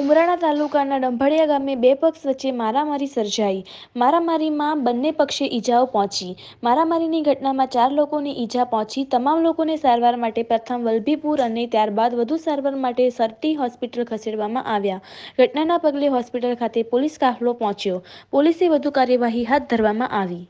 ઉમરાણા તાલુકાના ડંભળિયા ગામે બે પક્ષ વચ્ચે મારામારી સર્જાઈ. મારામારીમાં બંને પક્ષે ઈજાઓ પહોંચી. મારામારીની ઘટનામાં ચાર લોકોને ઈજા પહોંચી. તમામ લોકોને સારવાર માટે પ્રથમ વલભીપુર અને ત્યારબાદ વધુ સારવાર માટે સરટી હોસ્પિટલ ખસેડવામાં આવ્યા. ઘટનાના પગલે હોસ્પિટલ ખાતે પોલીસ કાફલો પહોંચ્યો. પોલીસે વધુ કાર્યવાહી હાથ ધરવામાં આવી.